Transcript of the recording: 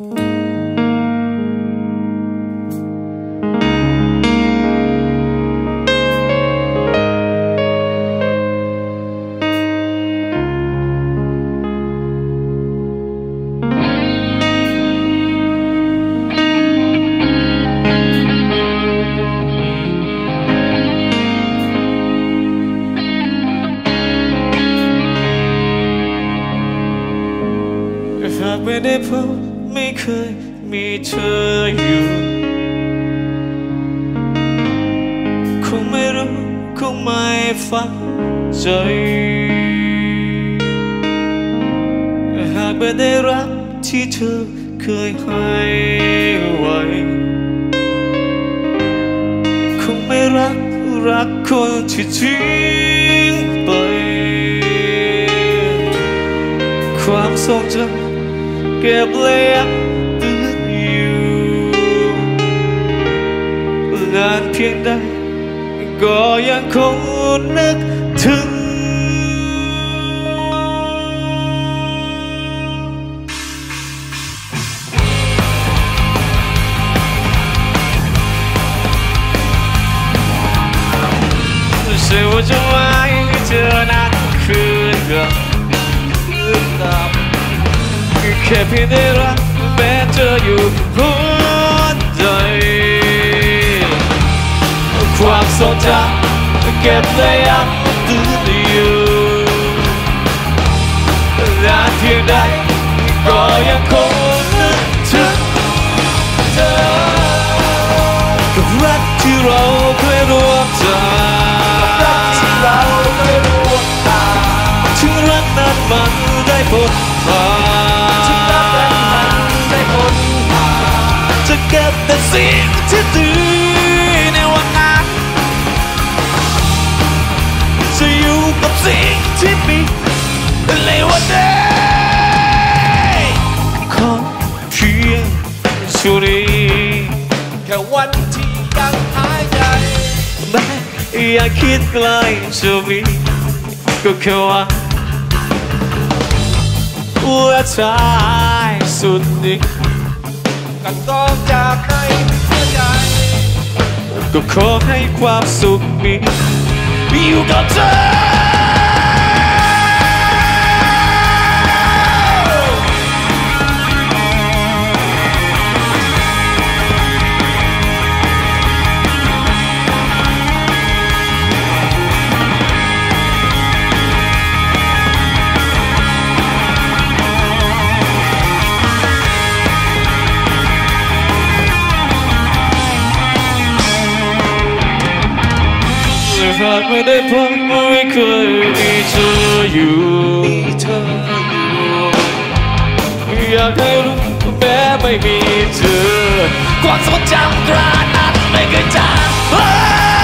หาก ไม่เคยมีเธออยู่ คงไม่รู้คงไม่ฟังใจหากไม่ได้รักที่เธอเคยให้ไว้คงไม่รักรักคนที่ทิ้งไป ความทรงจำ เก็บเลี้ยงตื้นอยู่นานเพียง แค่เพียงได้รักแม้เธออยู่หัวใจ ความทรงจำเก็บได้ยังตื้นอยู่นานเพียงใดก็ยังคงนึกถึงเธอกับรักที่เราเคยร่วมทางที่เราไม่รู้ตาถึงรักนั้นมันได้ผลผ่า แต่สิ่งที่ดีในวันนั้นจะอยู่กับสิ่งที่มีในวันนี้ขอเพียงช่วงนี้แค่วันที่ยังหายใจแม้อยากคิดไกลจะมีก็แค่ว่าหัวใจสุดนี้ กันต้องจากในหัวใจ ก็ขอให้ความสุขมี อยู่กับเธอ หากไม่ได้พบไม่เคยมีเธออยู่มีเธออยู่อยากให้รู้แม้ไม่มีเธอความทรงจำกระนั้นไม่เคยจางเลย